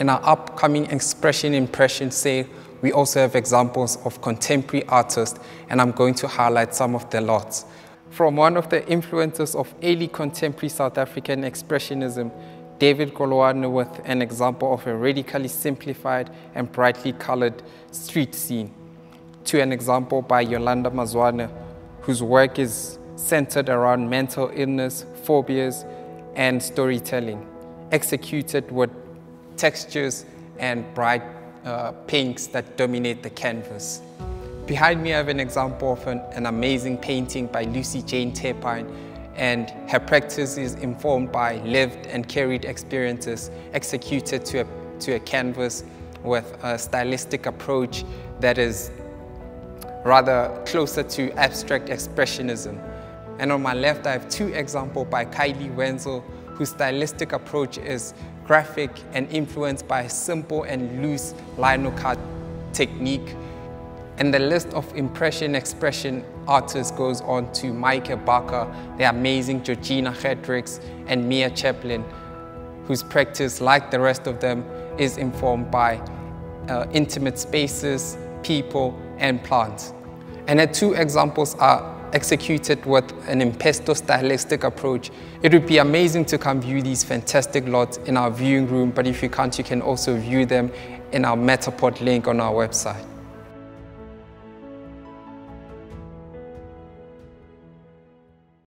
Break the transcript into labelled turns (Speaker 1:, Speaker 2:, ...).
Speaker 1: In our upcoming Expression Impression sale, we also have examples of contemporary artists, and I'm going to highlight some of their lots. From one of the influences of early contemporary South African Expressionism, David Koloane with an example of a radically simplified and brightly colored street scene, to an example by Yolanda Mazwane, whose work is centered around mental illness, phobias, and storytelling, executed with textures and bright uh, pinks that dominate the canvas. Behind me I have an example of an, an amazing painting by Lucy Jane Tepine and her practice is informed by lived and carried experiences executed to a, to a canvas with a stylistic approach that is rather closer to abstract expressionism. And on my left, I have two examples by Kylie Wentzel, whose stylistic approach is graphic and influenced by a simple and loose lino cut technique. And the list of impression expression artists goes on to Mike Barker, the amazing Georgina Gratrix, and Mia Chaplin, whose practice, like the rest of them, is informed by uh, intimate spaces, people, and plants. And the two examples are executed with an impasto stylistic approach. It would be amazing to come view these fantastic lots in our viewing room, but if you can't, you can also view them in our Matterport link on our website.